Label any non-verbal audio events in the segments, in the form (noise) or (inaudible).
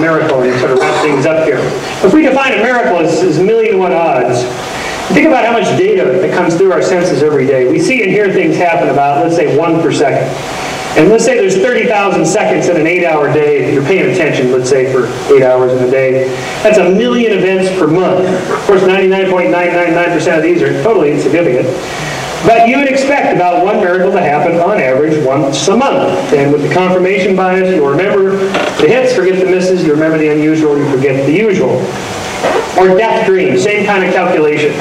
miracle and sort of wrap things up here. If we define a miracle as, as million to one odds, think about how much data that comes through our senses every day. We see and hear things happen about, let's say, one per second. And let's say there's 30,000 seconds in an eight-hour day. If you're paying attention, let's say, for eight hours in a day, that's a million events per month. Of course, 99.999% of these are totally insignificant. But you would expect about one miracle to happen on average once a month. And with the confirmation bias, you'll remember the hits, forget the misses, you remember the unusual, you forget the usual. Or death dream, same kind of calculation.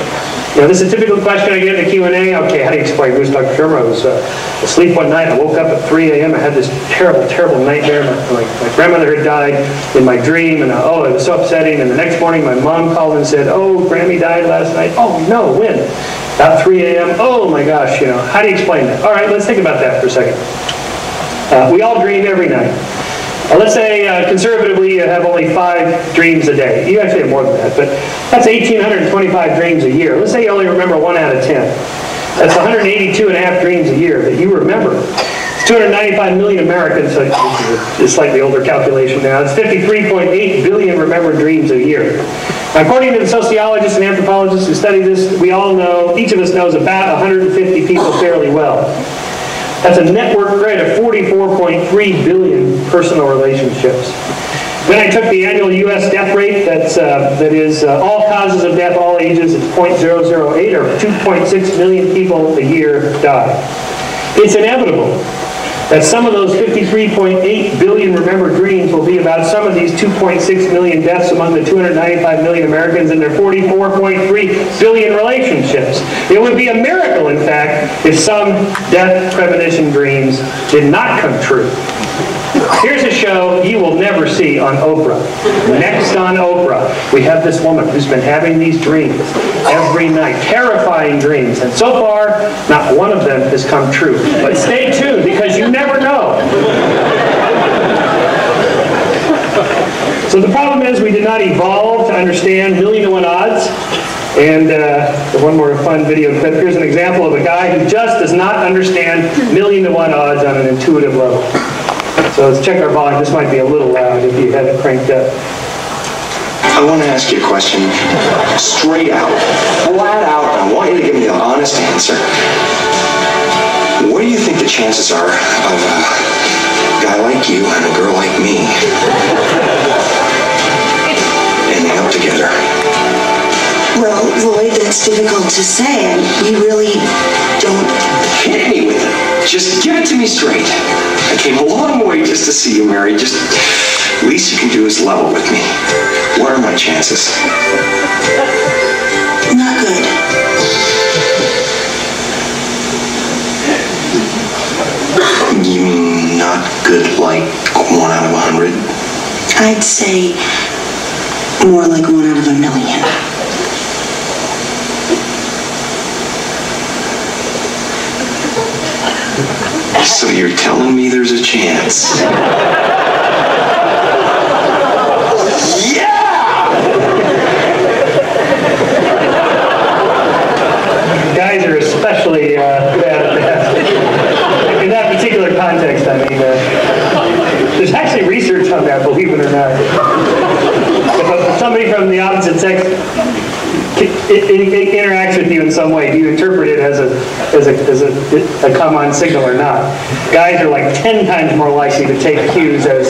You know, this is a typical question I get in the Q&A. Okay, how do you explain this, Dr. Shermer? I was uh, asleep one night. I woke up at 3 a.m. I had this terrible, terrible nightmare. My, my, my grandmother had died in my dream, and uh, oh, it was so upsetting. And the next morning, my mom called and said, oh, Grammy died last night. Oh, no, when? About 3 a.m. Oh, my gosh, you know, how do you explain that? All right, let's think about that for a second. Uh, we all dream every night. Uh, let's say uh, conservatively you have only five dreams a day. You actually have more than that, but that's 1,825 dreams a year. Let's say you only remember one out of 10. That's 182 and a half dreams a year that you remember. It's 295 million Americans, so it's a slightly older calculation now. It's 53.8 billion remembered dreams a year. According to the sociologists and anthropologists who study this, we all know, each of us knows about 150 people fairly well. That's a network rate of 44.3 billion personal relationships. Then I took the annual U.S. death rate, that's, uh, that is uh, all causes of death, all ages, it's 0.008, or 2.6 million people a year die. It's inevitable that some of those 53.8 billion remembered dreams will be about some of these 2.6 million deaths among the 295 million Americans and their 44.3 billion relationships. It would be a miracle, in fact, if some death premonition dreams did not come true. Here's a show you will never see on Oprah. Next on Oprah, we have this woman who's been having these dreams every night, terrifying dreams. And so far, not one of them has come true. But stay tuned because you never know. So the problem is we did not evolve to understand million to one odds. And uh, one more fun video clip. Here's an example of a guy who just does not understand million to one odds on an intuitive level. So let's check our volume. This might be a little loud if you have it cranked up. I want to ask you a question straight out, flat out. I want you to give me an honest answer. What do you think the chances are of a guy like you and a girl like me ending up together? Well, Lloyd, that's difficult to say. We really don't. Hit me with it. Just give it to me straight. I came a long way just to see you Mary. Just least you can do is level with me. What are my chances? Not good. You mean not good like one out of a hundred? I'd say more like one out of a million. So you're telling me there's a chance? Yeah guys are especially uh, bad. In that particular context, I mean, uh, there's actually research on that, believe it or not. If somebody from the opposite sex it, it, it, interacts with you in some way. Do you interpret it as a as a as a, a come on signal or not? Guys are like ten times more likely to take cues as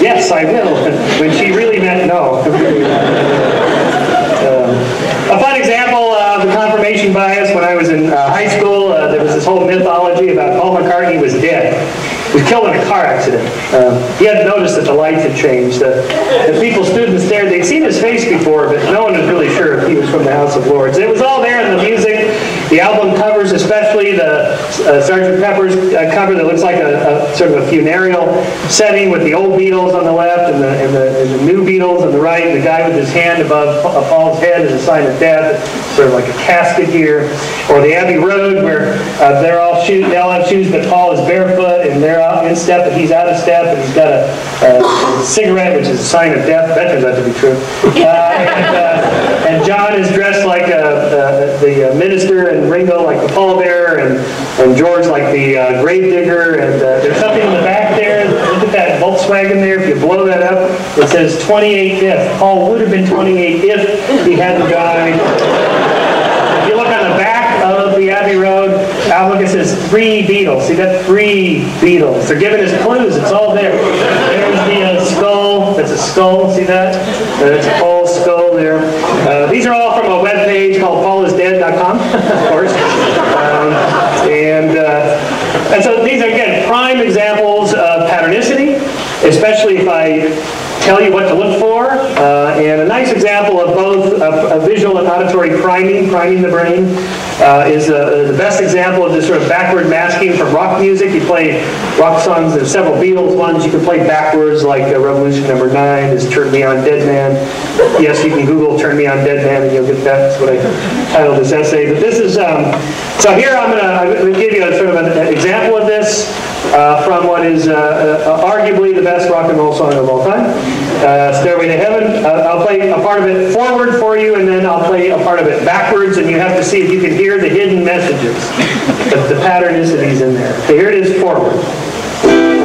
yes, I will, (laughs) when she really meant no. Uh, a fun example of the confirmation bias when I was in uh, high school, uh, there was this whole mythology about Paul McCartney was dead. He was killed in a car accident. Uh, he hadn't noticed that the lights had changed. The people stood and stared. They'd seen his face before, but no one was really sure if he was from the House of Lords. It was all there in the music, the album covers, especially the uh, Sgt. Pepper's uh, cover that looks like a, a, sort of a funereal setting with the old Beatles on the left and the, and the, and the new Beatles on the right. The guy with his hand above Paul's head is a sign of death, sort of like a casket here. Or the Abbey Road where uh, they're all shoes, they all have shoes, but Paul is barefoot and they're out in step, but he's out of step, and he's got a, a cigarette, which is a sign of death. That turns out to be true. (laughs) Uh, and, uh, and, John is dressed like a, the minister, and Ringo like the pallbearer, and, and George like the uh, grave digger, and uh, there's something in the back there. Look at that Volkswagen there. If you blow that up, It says 28 if. Paul would have been 28 if he hadn't died. If you look on the back of the Abbey It says three Beatles. See that? Three beetles. They're giving us clues. It's all there. There's the uh, skull. That's a skull. See that? That's Paul's skull there. Uh, these are all from a web page called paulisdead.com, (laughs) of course. Um, and, uh, and so these are, again, prime examples of patternicity, especially if I tell you what to look for. Uh, and a nice example of both a, a visual and auditory priming, priming the brain, uh, is uh, the best example of this sort of backward masking from rock music. You play rock songs, there's several Beatles ones you can play backwards, like uh, Revolution Number 9 is Turn Me On Dead Man. Yes, you can Google Turn Me On Dead Man and you'll get that. That's what I titled this essay. But this is, um, so here I'm going to give you a sort of an example of this uh, from what is uh, uh, arguably the best rock and roll song of all time, uh, Stairway to Heaven. Uh, I'll play a part of it forward for you, and then I'll play a part of it backwards, and you have to see if you can hear the hidden messages, the, the he's in there. Okay, here it is forward.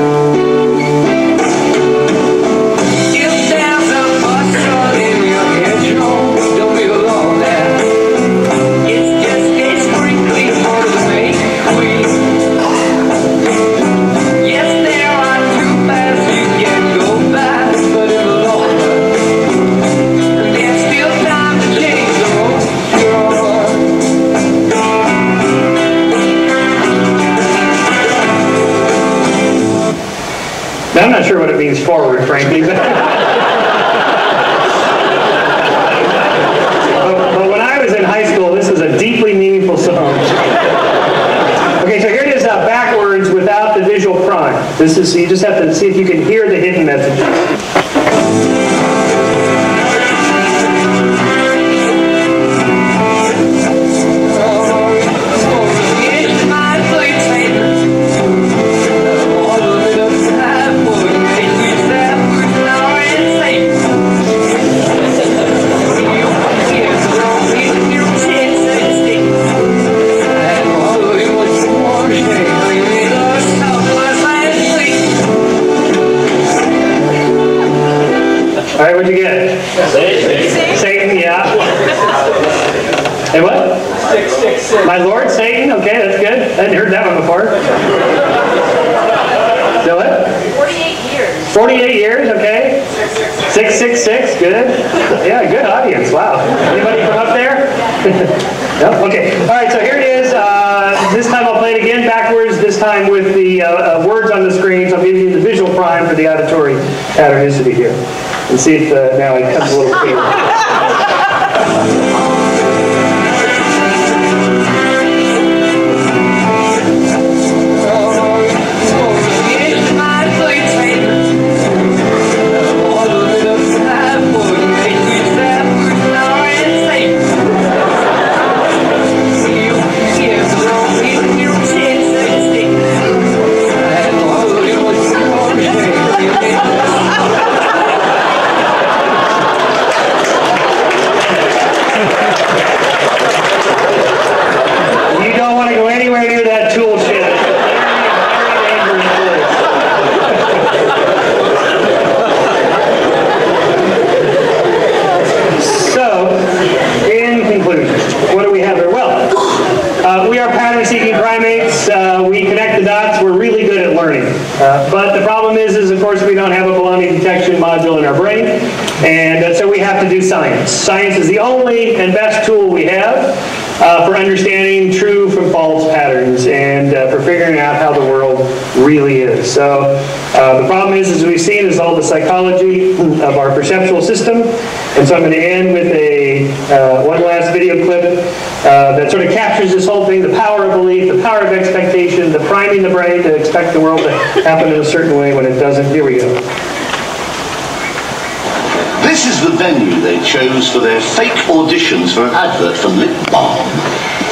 Forward, frankly. (laughs) But, but, when I was in high school, this was a deeply meaningful song. Okay, so here it is uh, backwards without the visual prime. This is, you just have to see if you can hear the hidden messages. Right, what'd you get? Satan. Satan, yeah. Hey, what? Six, six, six. My Lord Satan? Okay, that's good. I hadn't heard that one before. So what? 48 years. 48 years, okay. 666, good. Yeah, good audience, wow. Anybody from up there? (laughs) no? Okay, all right, so here it is. Uh, this time I'll play it again backwards, this time with the uh, uh, words on the screen. So I'll give you the visual prime for the auditory patternicity here. And see if uh, now it comes a little clearer. (laughs) and uh, so we have to do science. Science is the only and best tool we have uh, for understanding true from false patterns and uh, for figuring out how the world really is. So uh, the problem is, as we've seen, is all the psychology of our perceptual system. And so I'm going to end with a uh, one last video clip uh, that sort of captures this whole thing, the power of belief, the power of expectation, the priming the brain to expect the world to happen in a certain way when it doesn't. Here we go. This is the venue they chose for their fake auditions for an advert for lip balm.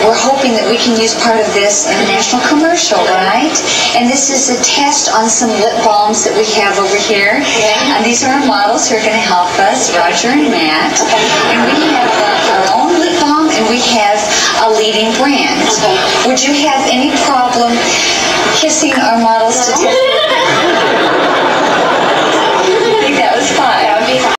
We're hoping that we can use part of this in a national commercial, right? And this is a test on some lip balms that we have over here. And these are our models who are going to help us, Roger and Matt. And we have our own lip balm and we have a leading brand. Would you have any problem kissing our models to test? (laughs)